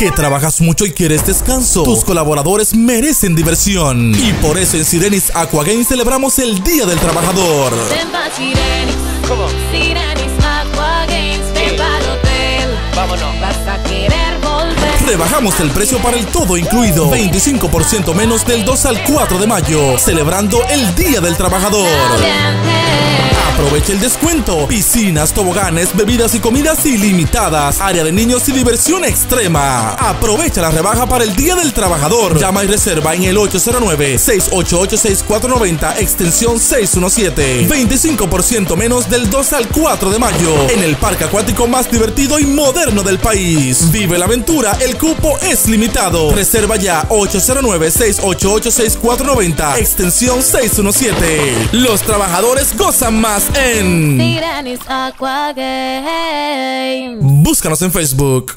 que trabajas mucho y quieres descanso. Tus colaboradores merecen diversión. Y por eso en Sirenis Aqua Games celebramos el Día del Trabajador. Ven pa' Sirenis. Volver. Rebajamos el precio para el todo incluido. 25% menos del 2 al 4 de mayo. Celebrando el Día del Trabajador. Aprovecha el descuento. Piscinas, toboganes, bebidas y comidas ilimitadas. Área de niños y diversión extrema. Aprovecha la rebaja para el Día del Trabajador. Llama y reserva en el 809-688-6490, extensión 617. 25% menos del 2 al 4 de mayo. En el parque acuático más divertido y moderno del país. Vive la aventura, el cupo es limitado. Reserva ya 809-688-6490, extensión 617. Los trabajadores gozan más en... Búscanos en Facebook.